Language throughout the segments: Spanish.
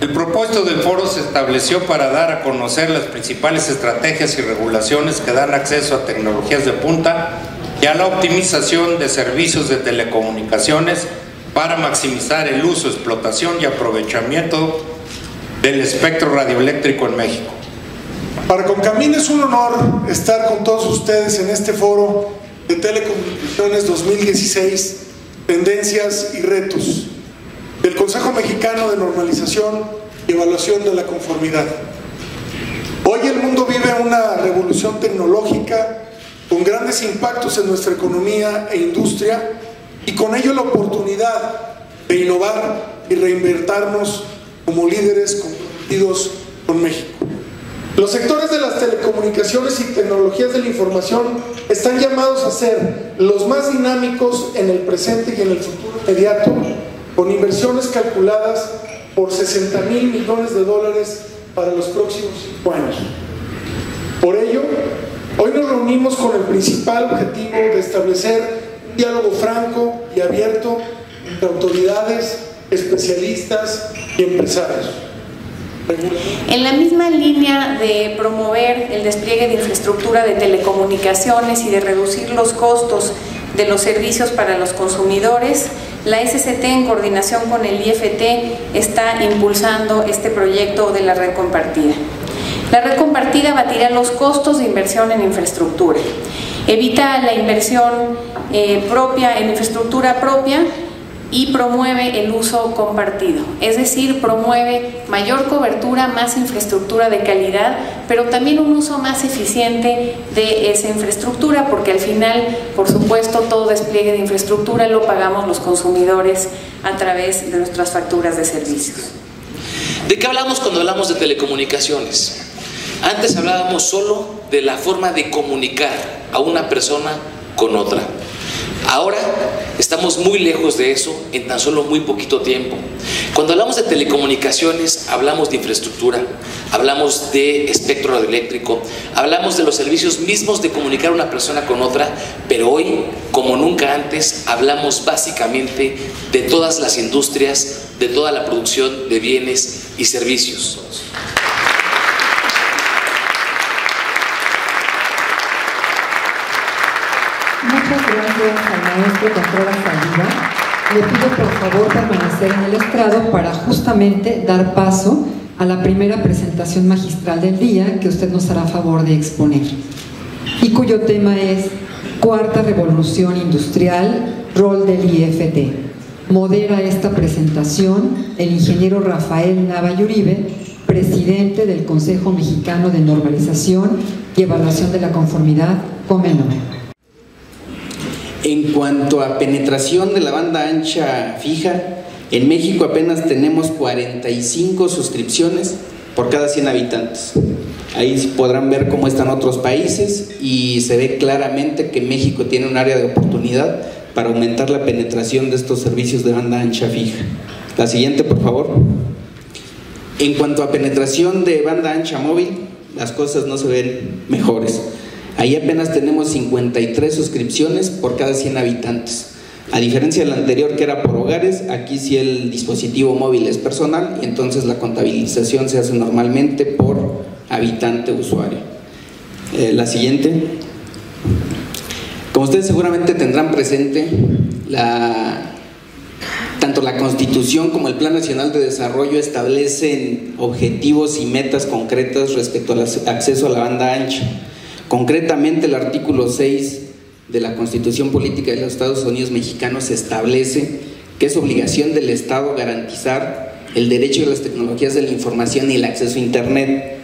El propósito del foro se estableció para dar a conocer las principales estrategias y regulaciones que dan acceso a tecnologías de punta y a la optimización de servicios de telecomunicaciones para maximizar el uso, explotación y aprovechamiento del espectro radioeléctrico en México. Para Concamín es un honor estar con todos ustedes en este foro de telecomunicaciones 2016, tendencias y retos del Consejo Mexicano de Normalización y Evaluación de la Conformidad. Hoy el mundo vive una revolución tecnológica con grandes impactos en nuestra economía e industria y con ello la oportunidad de innovar y reinvertirnos como líderes comprometidos con México. Los sectores de las telecomunicaciones y tecnologías de la información están llamados a ser los más dinámicos en el presente y en el futuro inmediato, con inversiones calculadas por 60 mil millones de dólares para los próximos cinco años. Por ello, hoy nos reunimos con el principal objetivo de establecer un diálogo franco y abierto entre autoridades, especialistas y empresarios. En la misma línea de promover el despliegue de infraestructura de telecomunicaciones y de reducir los costos de los servicios para los consumidores, la SCT en coordinación con el IFT está impulsando este proyecto de la red compartida. La red compartida batirá los costos de inversión en infraestructura, evita la inversión eh, propia en infraestructura propia y promueve el uso compartido, es decir, promueve mayor cobertura, más infraestructura de calidad, pero también un uso más eficiente de esa infraestructura, porque al final, por supuesto, todo despliegue de infraestructura lo pagamos los consumidores a través de nuestras facturas de servicios. ¿De qué hablamos cuando hablamos de telecomunicaciones? Antes hablábamos solo de la forma de comunicar a una persona con otra. Ahora estamos muy lejos de eso en tan solo muy poquito tiempo. Cuando hablamos de telecomunicaciones, hablamos de infraestructura, hablamos de espectro radioeléctrico, hablamos de los servicios mismos de comunicar una persona con otra, pero hoy, como nunca antes, hablamos básicamente de todas las industrias, de toda la producción de bienes y servicios. Muchas gracias al maestro Controla Salida. Le pido por favor permanecer en el estrado para justamente dar paso a la primera presentación magistral del día que usted nos hará favor de exponer y cuyo tema es Cuarta Revolución Industrial, rol del IFT. Modera esta presentación el ingeniero Rafael Nava Uribe, presidente del Consejo Mexicano de Normalización y Evaluación de la Conformidad, COMENOR. Cuanto a penetración de la banda ancha fija, en México apenas tenemos 45 suscripciones por cada 100 habitantes. Ahí podrán ver cómo están otros países y se ve claramente que México tiene un área de oportunidad para aumentar la penetración de estos servicios de banda ancha fija. La siguiente, por favor. En cuanto a penetración de banda ancha móvil, las cosas no se ven mejores. Ahí apenas tenemos 53 suscripciones por cada 100 habitantes. A diferencia del anterior que era por hogares, aquí sí el dispositivo móvil es personal y entonces la contabilización se hace normalmente por habitante usuario. Eh, la siguiente. Como ustedes seguramente tendrán presente, tanto la Constitución como el Plan Nacional de Desarrollo establecen objetivos y metas concretas respecto al acceso a la banda ancha. Concretamente, el artículo 6 de la Constitución Política de los Estados Unidos Mexicanos establece que es obligación del Estado garantizar el derecho de las tecnologías de la información y el acceso a Internet.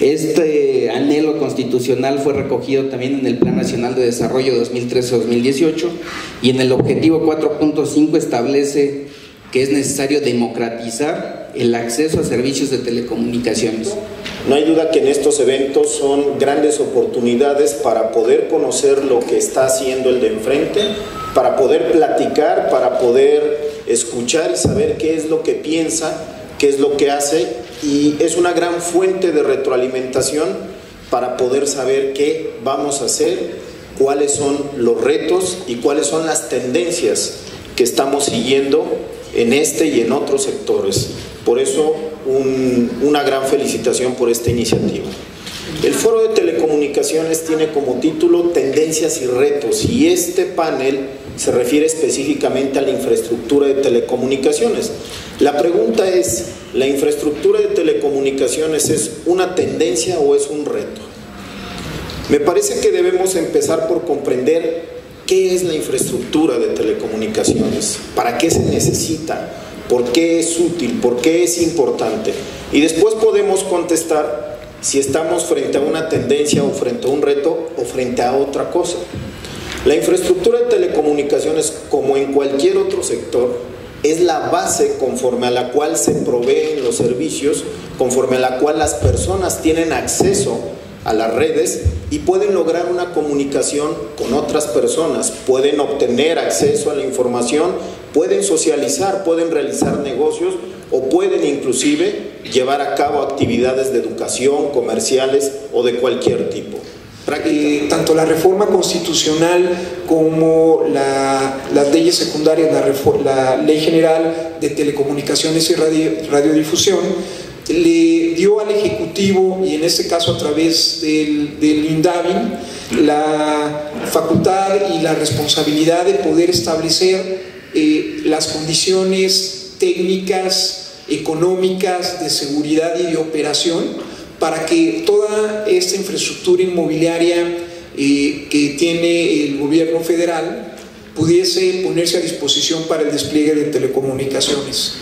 Este anhelo constitucional fue recogido también en el Plan Nacional de Desarrollo 2013-2018 y en el objetivo 4.5 establece que es necesario democratizar el acceso a servicios de telecomunicaciones. No hay duda que en estos eventos son grandes oportunidades para poder conocer lo que está haciendo el de enfrente, para poder platicar, para poder escuchar y saber qué es lo que piensa, qué es lo que hace y es una gran fuente de retroalimentación para poder saber qué vamos a hacer, cuáles son los retos y cuáles son las tendencias que estamos siguiendo en este y en otros sectores. Por eso una gran felicitación por esta iniciativa. El foro de telecomunicaciones tiene como título Tendencias y retos y este panel se refiere específicamente a la infraestructura de telecomunicaciones. La pregunta es, ¿la infraestructura de telecomunicaciones es una tendencia o es un reto? Me parece que debemos empezar por comprender qué es la infraestructura de telecomunicaciones, para qué se necesita, por qué es útil, por qué es importante. Y después podemos contestar si estamos frente a una tendencia o frente a un reto o frente a otra cosa. La infraestructura de telecomunicaciones, como en cualquier otro sector, es la base conforme a la cual se proveen los servicios, conforme a la cual las personas tienen acceso a las redes y pueden lograr una comunicación con otras personas, pueden obtener acceso a la información, pueden socializar, pueden realizar negocios o pueden inclusive llevar a cabo actividades de educación, comerciales o de cualquier tipo. Eh, tanto la reforma constitucional como las leyes secundarias, la, ley general de telecomunicaciones y radiodifusión, le dio al Ejecutivo, y en este caso a través del, del INDAVIN, la facultad y la responsabilidad de poder establecer eh, las condiciones técnicas, económicas, de seguridad y de operación para que toda esta infraestructura inmobiliaria eh, que tiene el gobierno federal pudiese ponerse a disposición para el despliegue de telecomunicaciones.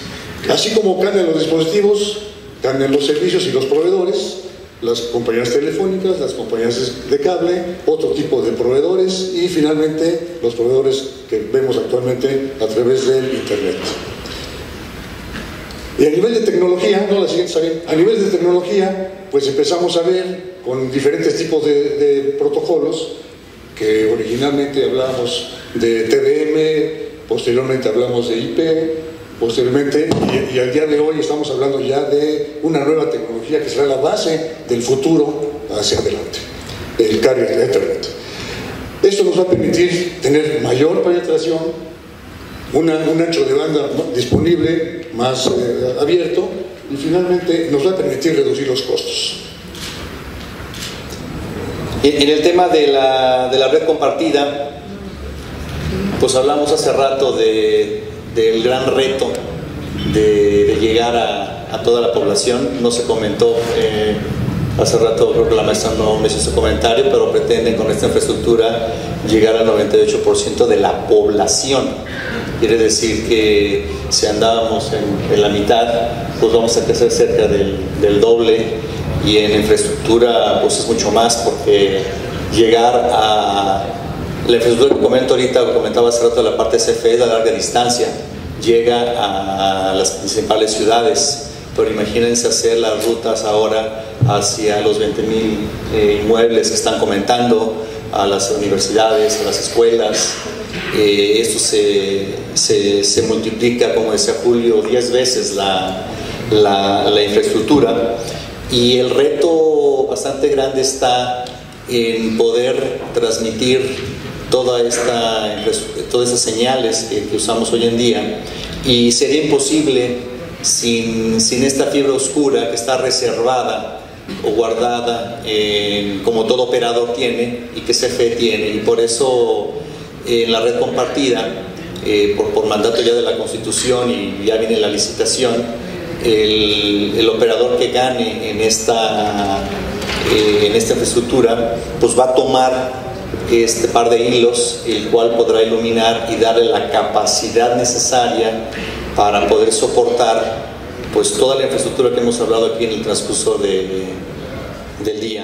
Así como cambian los dispositivos, cambian los servicios y los proveedores, las compañías telefónicas, las compañías de cable, otro tipo de proveedores y finalmente los proveedores que vemos actualmente a través del Internet. Y a nivel de tecnología, no la siguiente a nivel de tecnología, pues empezamos a ver con diferentes tipos de, protocolos, que originalmente hablábamos de TDM, posteriormente hablamos de IP, posteriormente, y, al día de hoy estamos hablando ya de una nueva tecnología que será la base del futuro hacia adelante, el carrier de Internet. Esto nos va a permitir tener mayor penetración, un ancho de banda disponible más eh, abierto y finalmente nos va a permitir reducir los costos. En el tema de la, de la red compartida, pues hablamos hace rato de, del gran reto de, llegar a, toda la población. No se comentó, eh, hace rato creo que la maestra no me hizo ese comentario, pero pretenden con esta infraestructura llegar al 98% de la población. Quiere decir que si andábamos en, la mitad, pues vamos a crecer cerca del, doble y en infraestructura pues es mucho más porque llegar a la infraestructura que comento ahorita, comentaba hace rato la parte CFE de larga distancia, llega a las principales ciudades, pero imagínense hacer las rutas ahora hacia los 20.000 eh, inmuebles que están comentando, a las universidades, a las escuelas, eh, esto se, se, multiplica, como decía Julio, 10 veces la, la, infraestructura. Y el reto bastante grande está en poder transmitir toda esta, todas estas señales que usamos hoy en día y sería imposible sin, sin esta fibra oscura que está reservada o guardada como todo operador tiene y que CFE tiene. Y por eso en la red compartida, eh, por, mandato ya de la Constitución y ya viene la licitación, el, operador que gane en esta, eh, en esta infraestructura, pues va a tomar este par de hilos, el cual podrá iluminar y darle la capacidad necesaria para poder soportar pues toda la infraestructura que hemos hablado aquí en el transcurso de, del día.